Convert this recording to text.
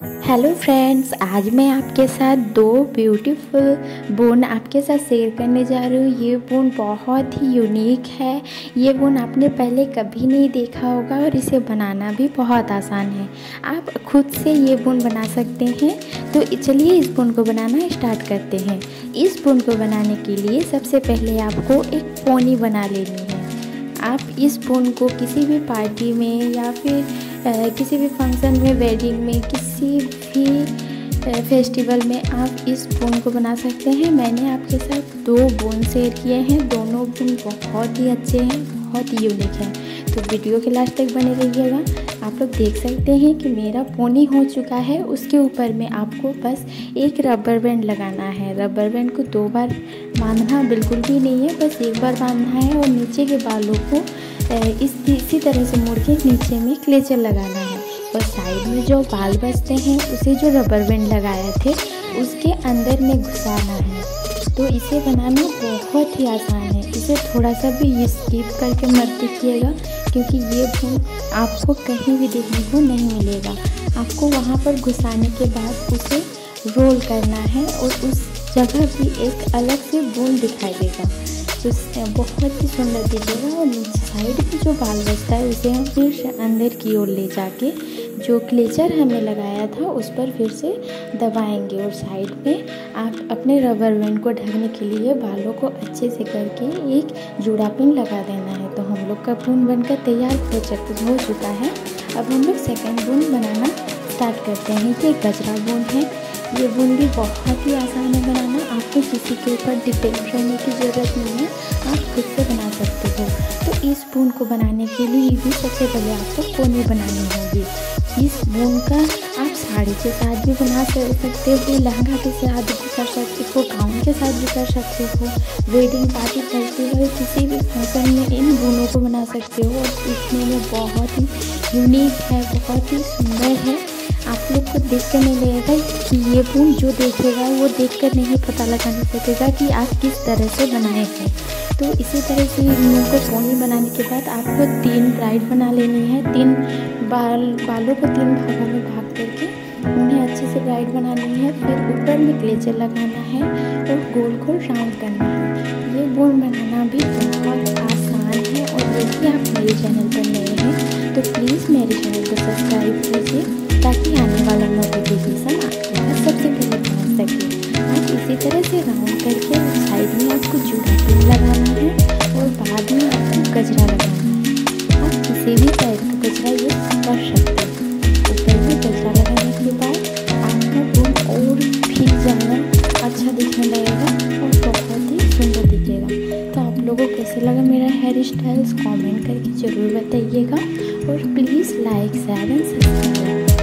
Hello friends आज मैं आपके साथ दो ब्यूटीफुल बोन आपके साथ शेयर करने जा रही हूँ। ये बोन बहुत ही यूनिक है। ये बोन आपने पहले कभी नहीं देखा होगा और इसे बनाना भी बहुत आसान है। आप खुद से ये बोन बना सकते हैं। तो चलिए इस बोन को बनाना स्टार्ट करते हैं। इस बोन को बनाने के लिए सबसे पहले आपको एक पोनी बना लेनी है। आप इस बोन को किसी भी पार्टी में या फिर किसी भी फ़ंक्शन में, वेडिंग में, किसी भी फेस्टिवल में आप इस बोन को बना सकते हैं। मैंने आपके साथ दो बोन शेयर किए हैं। दोनों बोन बहुत ही अच्छे हैं, बहुत ही यूनिक हैं। तो वीडियो के लास्ट तक बने रहिएगा। आप लोग देख सकते हैं कि मेरा पोनी हो चुका है। उसके ऊपर में आपको बस एक रबर बैंड लगाना है। रबर बैंड को दो बार बांधना बिल्कुल भी नहीं है, बस एक बार बांधना है और नीचे के बालों को इस, इसी तरह से मुड़ के नीचे में क्लेचर लगाना है। और साइड में जो बाल बचते हैं, उसे जो रबर बैंड लगाए थे, उसके अंदर में घुसाना है। तो इसे बनाना बहुत ही आसान है। इसे थोड़ा सा भी स्किप करके मत देखिएगा, क्योंकि ये भून आपको कहीं भी देखने को नहीं मिलेगा। आपको वहाँ पर घुसाने के बाद उसे रोल करना है और उस जगह भी एक अलग से बूंद दिखाई देगा। तो बहुत ही सुंदर दिखेगा और साइड में जो बाल बचता है उसे हम फिर से अंदर की ओर ले जाके, जो क्लेचर हमने लगाया था, उस पर फिर से दबाएँगे और साइड में आप अपने रबर बैंड को ढकने के लिए बालों को अच्छे से करके एक जुड़ा पिन लगा देना है। तो हम लोग का बून बनकर तैयार हो चुका हो चुका है। अब हम लोग सेकेंड बून बनाना स्टार्ट करते हैं। ये गजरा बून है। ये भी बहुत ही आसान है बनाना। आपको किसी के ऊपर डिपेंड रहने की ज़रूरत नहीं है। आप खुद से बना सकते हो। तो इस बूंद को बनाने के लिए भी सबसे पहले आपको कोने बनानी होगी। इस बूंद का आप साड़ी के साथ भी बना सकते हो, लहंगा के साथ भी कर सकते हो, गाउन के साथ भी कर सकते हो वेडिंग पार्टी करते हुए किसी भी फ़ंक्शन में इन बूंदों को बना सकते हो। और दिखने में बहुत ही यूनिक है, बहुत ही सुंदर है। आप लोग को देख कर नहीं लगेगा कि ये बून जो देखेगा, वो देख कर नहीं पता लगा सकेगा कि आप किस तरह से बनाए हैं। तो इसी तरह से मूँग को पोनी बनाने के बाद आपको तीन ब्राइड बना लेनी है। तीन बाल, बालों को तीन भागों में भाग करके उन्हें अच्छे से ब्राइड बनानी है। फिर ऊपर में क्लेचर लगाना है और गोल गोल राउंड करना है। ये बोल बनाना भी बहुत आसान है और यदि आप मेरे चैनल पर नए हैं तो प्लीज़ इसी तरह से राउंड करके साइड में आपको जूड़ा लगाना है और बाद में आपको गजरा लगाना है। आप किसी भी टाइप का गजरा यूज़ कर सकते हैं। ऊपर में गजरा लगाने के बाद आपका रूम और भी ज़्यादा अच्छा दिखने लगेगा और बहुत ही सुंदर दिखेगा। तो आप लोगों को कैसे लगा मेरा हेयर स्टाइल्स कॉमेंट करके ज़रूर बताइएगा और please like share and subscribe